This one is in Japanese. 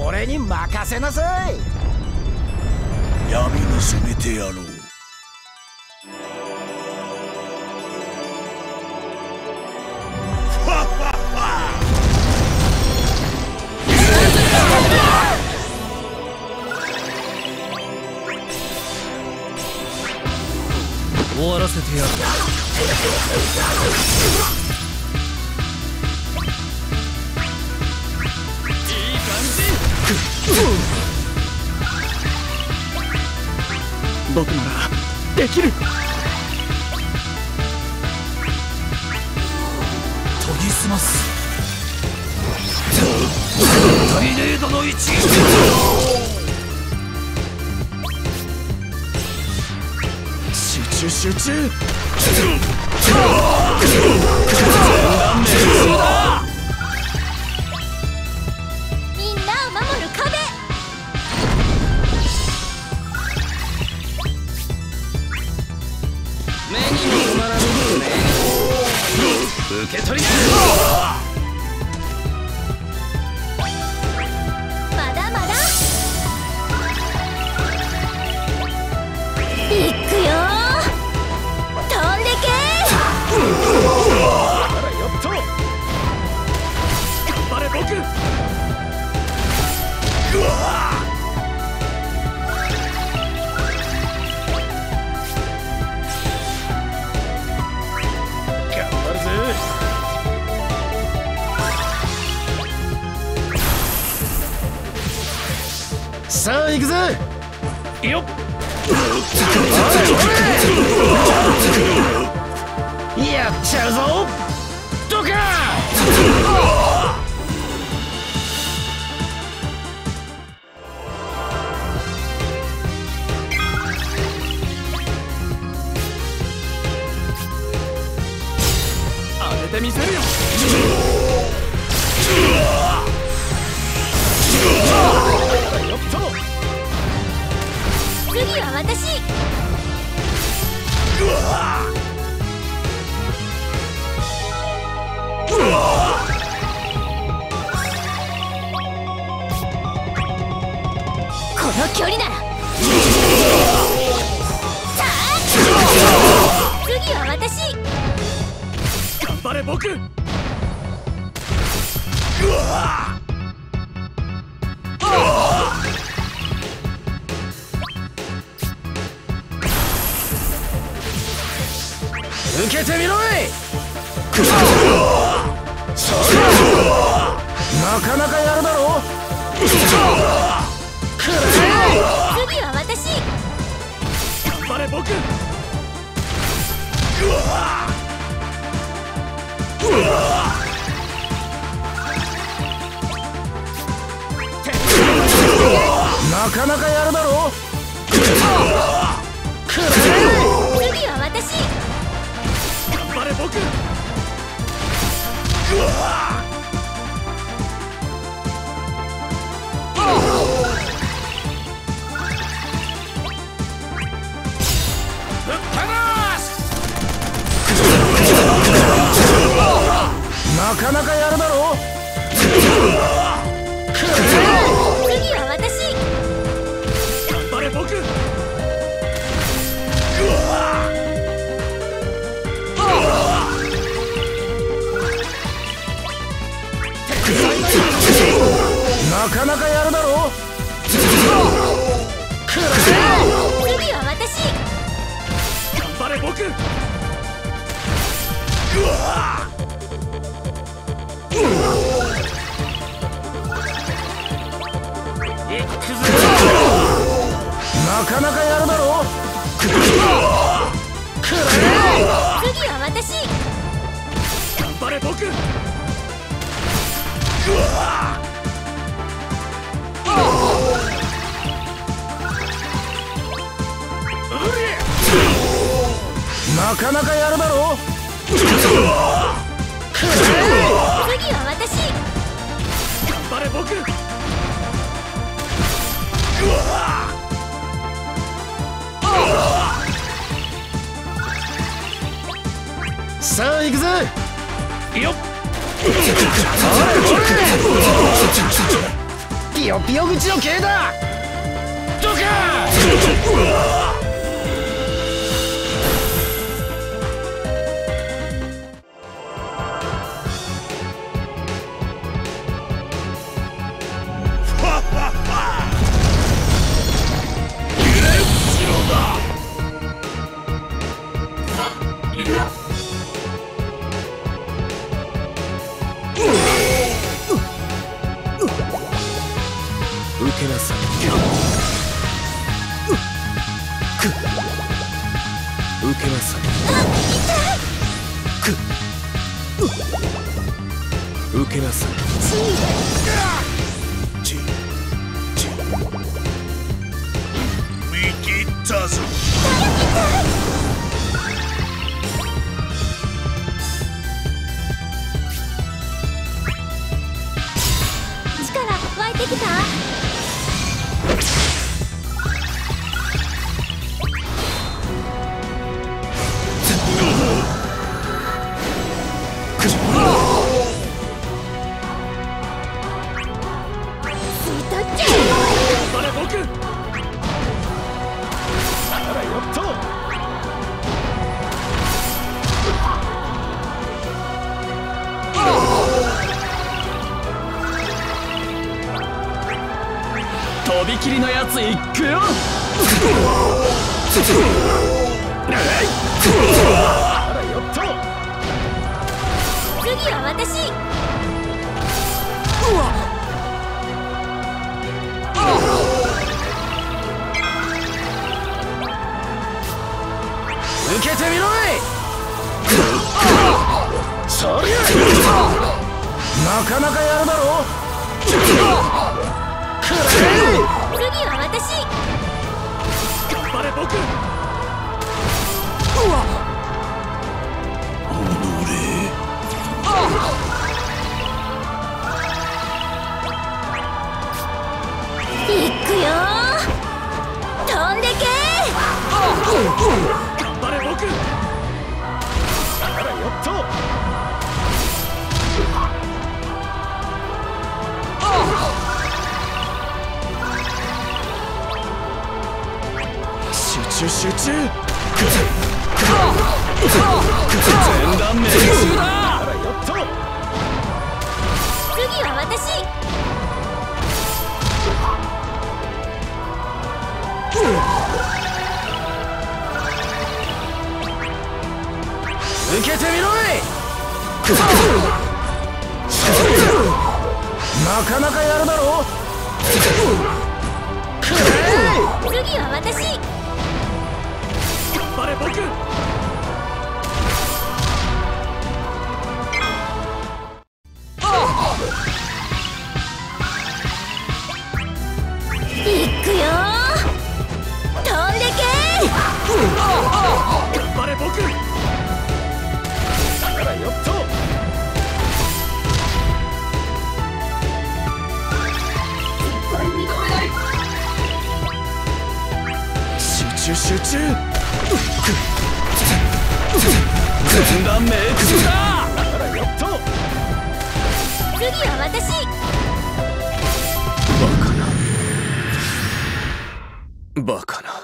俺に任せなさい。闇に染めてやろう。僕ならできる。研ぎ澄ます。トリネードの集中集中受け取りさあ行くぜ。よっ。やっちゃうぞ。ドカの距離なら。さあ次は私。頑張れ僕。うわ受けてみろい。なかなかやるだろくなかなかやるだろくら次は私。頑張れ僕なかなかやるだろ次頑張れ僕なかなかやるだろくら次は私頑張れ僕。うわ。なかなかやるだろくら次は私。頑張れ僕。なかなかやるだろ次は私。頑張れ僕さあ行くぜよっ。ピヨピヨ口の系だどか受けなさい。頑張れ僕あらよっと。とびきりのやついっくよ。あらよっと。う次は受けてみろい!そりゃなかなかやるだろくらえ次は私!頑張れ僕中集中全弾命中だ次は私受けてみろいなかなかやるだろ次は私。れ僕いくよ。飛んでけ。頑張れ僕あらよっと集中集中全弾命中だ次は私。バカな。バカな。